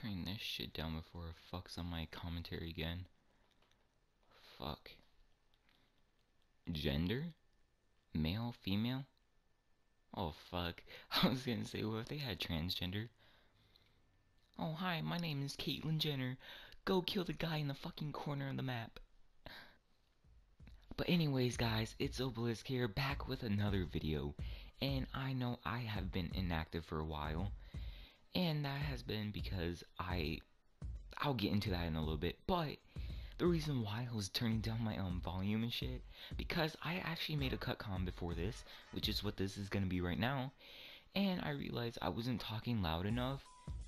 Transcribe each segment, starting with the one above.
turn this shit down before it fucks on my commentary again. Fuck. Gender? Male, female? Oh fuck. I was gonna say, what if they had transgender? Oh hi, my name is Caitlyn Jenner. Go kill the guy in the fucking corner of the map. But anyways guys, it's Oblisk here, back with another video. And I know I have been inactive for a while. And that has been because I... I'll get into that in a little bit. But the reason why I was turning down my um volume and shit because I actually made a cut com before this, which is what this is gonna be right now, and I realized I wasn't talking loud enough,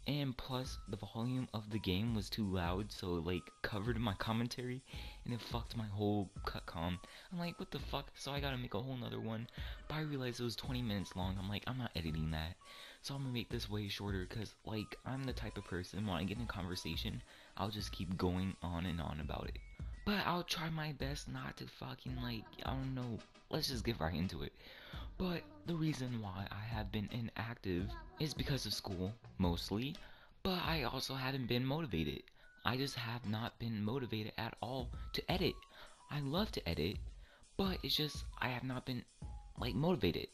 and plus the volume of the game was too loud, so it like covered my commentary, and it fucked my whole cut com. I'm like, what the fuck? So I gotta make a whole nother one, but I realized it was 20 minutes long. I'm like, I'm not editing that. So I'm gonna make this way shorter because like I'm the type of person when I get in a conversation, I'll just keep going on and on about it. But I'll try my best not to fucking like I don't know. Let's just get right into it. But the reason why I have been inactive is because of school mostly, but I also haven't been motivated. I just have not been motivated at all to edit. I love to edit, but it's just I have not been like motivated.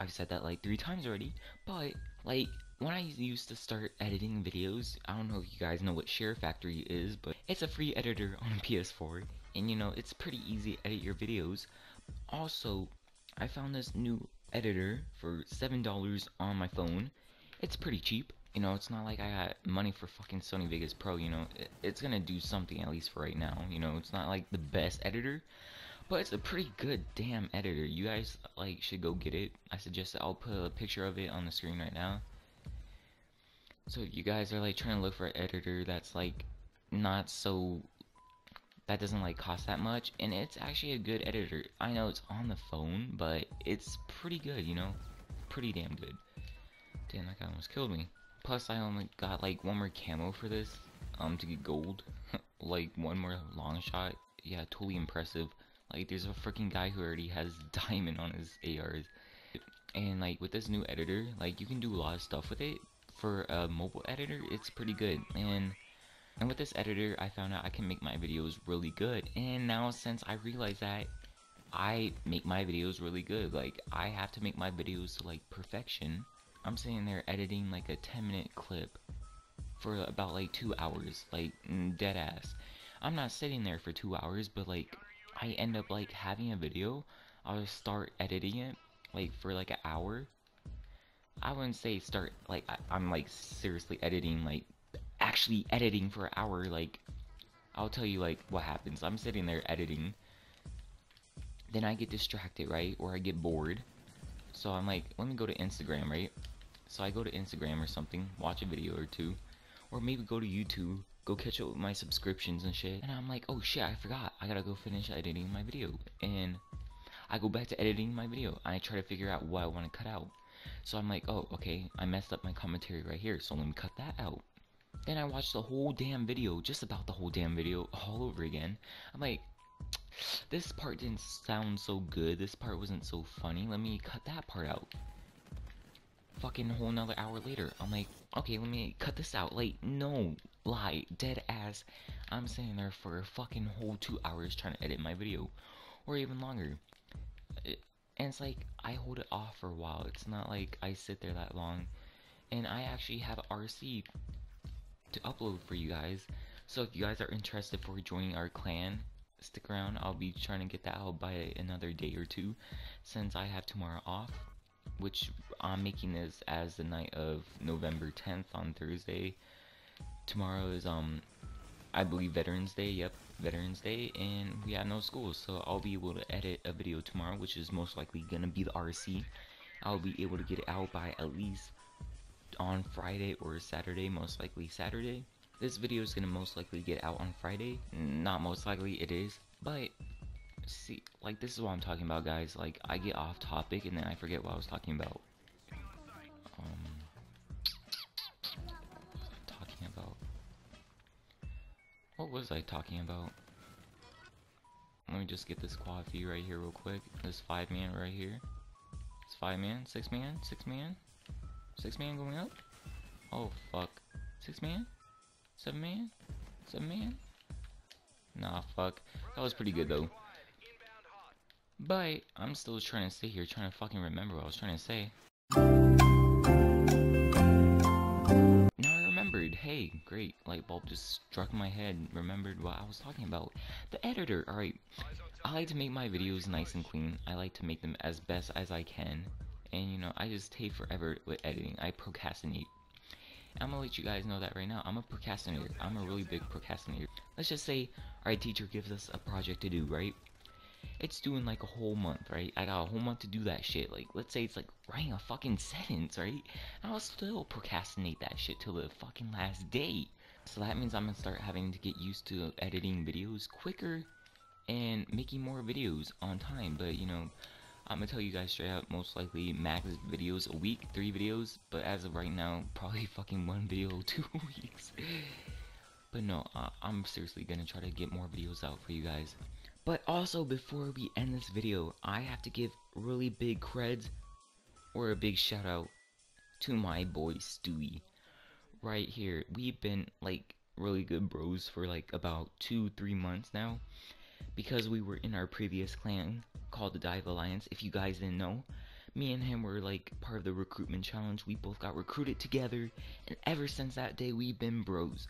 I've said that like three times already, but like when I used to start editing videos, I don't know if you guys know what Share Factory is, but it's a free editor on PS4, and you know, it's pretty easy to edit your videos. Also, I found this new editor for $7 on my phone. It's pretty cheap. You know, it's not like I got money for fucking Sony Vegas Pro, you know, it, it's gonna do something at least for right now, you know, it's not like the best editor, but it's a pretty good damn editor. You guys like should go get it. I suggest I'll put a picture of it on the screen right now. So if you guys are like trying to look for an editor that's like not so that doesn't like cost that much and it's actually a good editor. I know it's on the phone, but it's pretty good, you know? Pretty damn good. Damn, that guy almost killed me. Plus I only got like one more camo for this um to get gold. like one more long shot. Yeah, totally impressive. Like, there's a freaking guy who already has diamond on his ARs. And, like, with this new editor, like, you can do a lot of stuff with it. For a mobile editor, it's pretty good. And, and with this editor, I found out I can make my videos really good. And now, since I realized that, I make my videos really good. Like, I have to make my videos to, like, perfection. I'm sitting there editing, like, a 10 minute clip for about, like, two hours. Like, mm, dead ass. I'm not sitting there for two hours, but, like, I end up like having a video, I'll start editing it like for like an hour. I wouldn't say start like I, am like seriously editing like actually editing for an hour like I'll tell you like what happens. I'm sitting there editing. Then I get distracted, right? Or I get bored. So I'm like, let me go to Instagram, right? So I go to Instagram or something, watch a video or two. Or maybe go to YouTube go catch up with my subscriptions and shit. And I'm like, oh shit, I forgot. I gotta go finish editing my video. And I go back to editing my video. I try to figure out what I want to cut out. So I'm like, oh, okay, I messed up my commentary right here, so let me cut that out. Then I watched the whole damn video, just about the whole damn video, all over again. I'm like, this part didn't sound so good, this part wasn't so funny, let me cut that part out fucking whole another hour later. I'm like, okay, let me cut this out. Like, no, lie, dead ass. I'm sitting there for a fucking whole two hours trying to edit my video, or even longer. It, and it's like, I hold it off for a while. It's not like I sit there that long. And I actually have RC to upload for you guys. So if you guys are interested for joining our clan, stick around. I'll be trying to get that out by another day or two since I have tomorrow off which I'm making this as the night of November 10th on Thursday. Tomorrow is, um, I believe Veterans Day, yep, Veterans Day, and we have no school, so I'll be able to edit a video tomorrow, which is most likely gonna be the RC. I'll be able to get it out by at least on Friday or Saturday, most likely Saturday. This video is gonna most likely get out on Friday, not most likely, it is, but see, like this is what I'm talking about, guys. Like I get off topic and then I forget what I was talking about. Um, talking about. What was I talking about? Let me just get this quad view right here real quick. This five man right here. It's five man, six man, six man, six man going up. Oh fuck. Six man? Seven man? Seven man? Nah, fuck. That was pretty good though. But I'm still trying to sit here, trying to fucking remember what I was trying to say. Now I remembered. Hey, great. Light bulb just struck my head. Remembered what I was talking about. The editor. Alright. I like to make my videos nice and clean. I like to make them as best as I can. And you know, I just take forever with editing. I procrastinate. I'm gonna let you guys know that right now. I'm a procrastinator. I'm a really big procrastinator. Let's just say our teacher gives us a project to do, right? It's doing like a whole month, right? I got a whole month to do that shit. Like, let's say it's like writing a fucking sentence, right? I'll still procrastinate that shit till the fucking last day. So that means I'm gonna start having to get used to editing videos quicker and making more videos on time. But you know, I'm gonna tell you guys straight up, most likely max videos a week, three videos. But as of right now, probably fucking one video two weeks. But no, uh, I'm seriously gonna try to get more videos out for you guys. But also, before we end this video, I have to give really big creds or a big shout out to my boy Stewy. Right here, we've been like really good bros for like about two, three months now because we were in our previous clan called the Dive Alliance. If you guys didn't know, me and him were like part of the recruitment challenge. We both got recruited together, and ever since that day, we've been bros.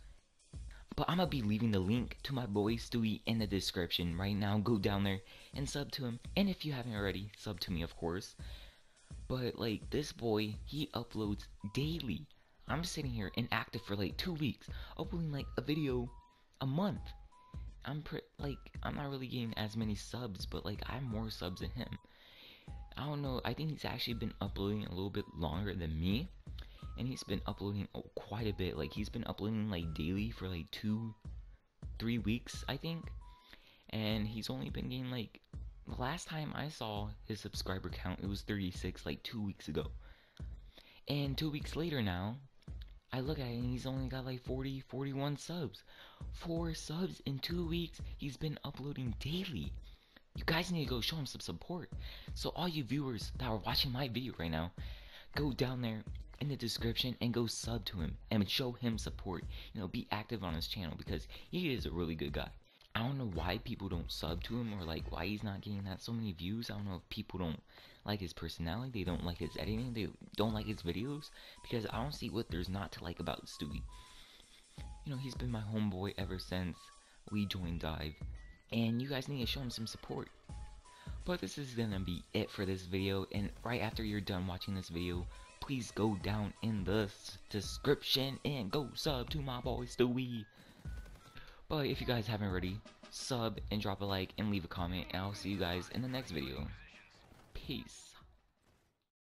But I'm gonna be leaving the link to my boy Stewy in the description right now. Go down there and sub to him. And if you haven't already, sub to me, of course. But like this boy, he uploads daily. I'm sitting here inactive for like two weeks, uploading like a video a month. I'm pre like I'm not really getting as many subs, but like I have more subs than him. I don't know. I think he's actually been uploading a little bit longer than me, and he's been uploading quite a bit. Like he's been uploading like daily for like two, three weeks, I think, and he's only been getting like the last time I saw his subscriber count, it was 36, like two weeks ago. And two weeks later now, I look at it and he's only got like 40, 41 subs. Four subs in two weeks. He's been uploading daily. You guys need to go show him some support. So all you viewers that are watching my video right now, go down there in the description and go sub to him and show him support. You know, be active on his channel because he is a really good guy. I don't know why people don't sub to him or like why he's not getting that so many views. I don't know if people don't like his personality, they don't like his editing, they don't like his videos because I don't see what there's not to like about Stewy. You know, he's been my homeboy ever since we joined Dive and you guys need to show him some support. But this is gonna be it for this video and right after you're done watching this video, please go down in the description and go sub to my boy Stewy. But if you guys haven't already, sub and drop a like and leave a comment and I'll see you guys in the next video. Peace.